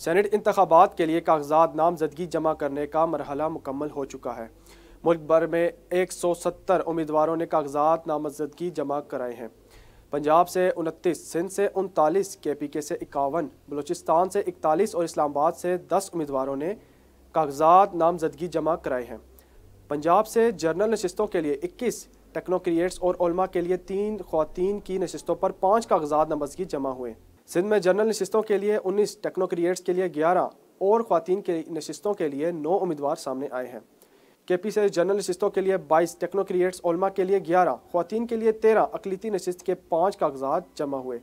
Senate इंतबात के लिए कागजात नामजदगी जमा करने का मरहला मुकम्मल हो चुका है। मुल्क भर में 170 उम्मीदवारों ने कागजात नामजदगी जमा कराए हैं। पंजाब से उनतीस, सिंध से उनतालीस के पी के से इक्यावन, बलूचिस्तान से इकतालीस और इस्लामाबाद से दस उम्मीदवारों ने कागजात नामजदगी जमा कराए हैं। पंजाब से जर्नल नशस्तों के लिए इक्कीस, टेक्नोक्रिएट्स और के लिए तीन, खातन की नशस्तों पर पाँच कागजात नामजदगी जमा हुए। सिंध में जनरल नशस्तों के लिए उन्नीस टेक्नोक्रिएट्स के लिए ग्यारह और खातन के नशस्तों के लिए नौ उम्मीदवार सामने आए हैं। के पी से जनरल नशस्तों के लिए बाईस टेक्नोक्रिएट्स ओलमा के लिए ग्यारह खातन के लिए तेरह, अकलीती नशस्त के पाँच कागजात जमा हुए।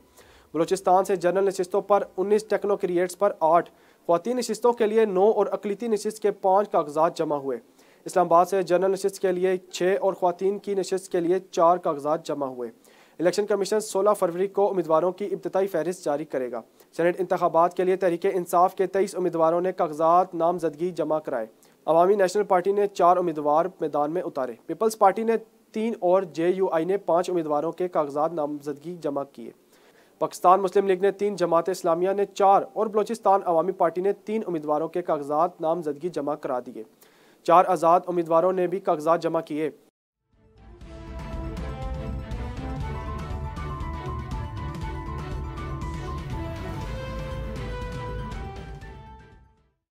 बलोचिस्तान से जनरल नशस्तों पर उन्नीस टेक्नोक्रिएट्स पर आठ खातन नशस्तों के लिए नौ और अकलीती नशस्त के पाँच कागजात जमा हुए। इस्लामाबाद से जनरल नशस्त के लिए छः और खातन की नशस्त के लिए चार कागजात जमा हुए। इलेक्शन कमीशन 16 फरवरी को उम्मीदवारों की इब्तदाई फहरिस्त जारी करेगा। सेनेट इंतबात के लिए तहरीक इंसाफ के तेईस उम्मीदवारों ने कागजात, नामजदगी जमा कराए। अवामी नेशनल पार्टी ने चार उम्मीदवार मैदान में उतारे। पीपल्स पार्टी ने तीन और जे यू आई ने पाँच उम्मीदवारों के कागजात, नामजदगी जमा किए। पाकिस्तान मुस्लिम लीग ने तीन, जमात इस्लामिया ने चार और बलोचिस्तान अवामी पार्टी ने तीन उम्मीदवारों के कागजात, नामजदगी जमा करा दिए। चार आज़ाद उम्मीदवारों ने भी कागजात जमा किए।